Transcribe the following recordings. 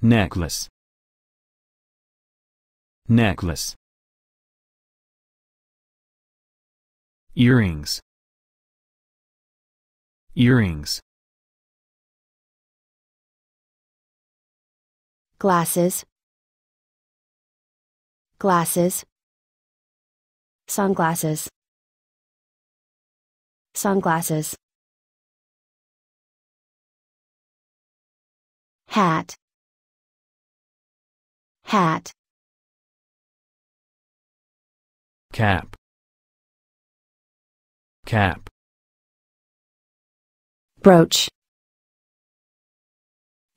necklace. Necklace. Earrings. Earrings. Glasses. Glasses. Sunglasses. Sunglasses. Hat hat cap cap brooch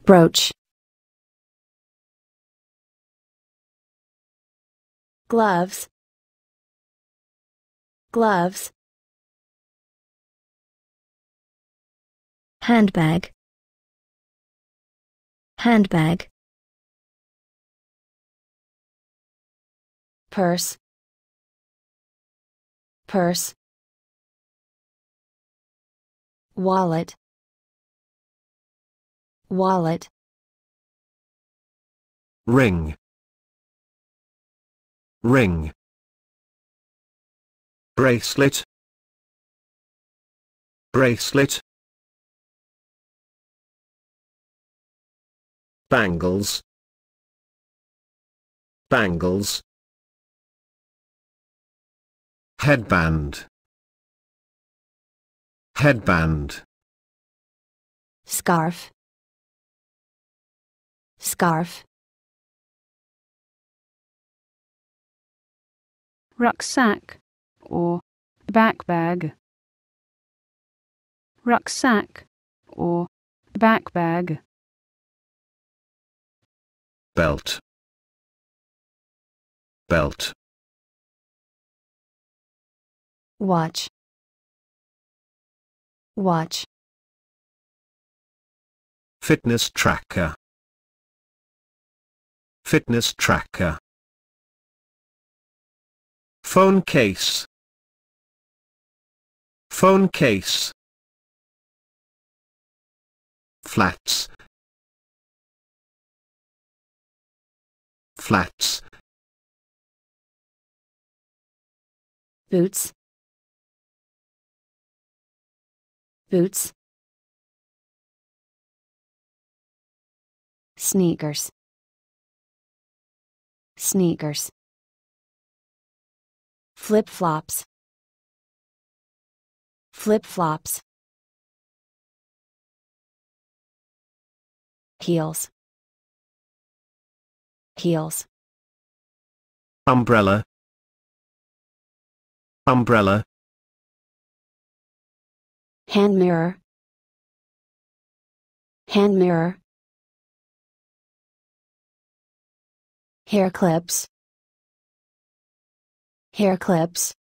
brooch gloves gloves handbag handbag purse purse wallet wallet ring ring bracelet bracelet bangles bangles headband. Headband. Scarf. Scarf. Rucksack or backbag. Rucksack or backbag. Belt. Belt watch. Watch. Fitness tracker. Fitness tracker. Phone case. Phone case. Flats. Flats. Boots boots. Sneakers. Sneakers. Flip-flops. Flip-flops. Heels. Heels. Umbrella. Umbrella hand mirror. Hand mirror. Hair clips. Hair clips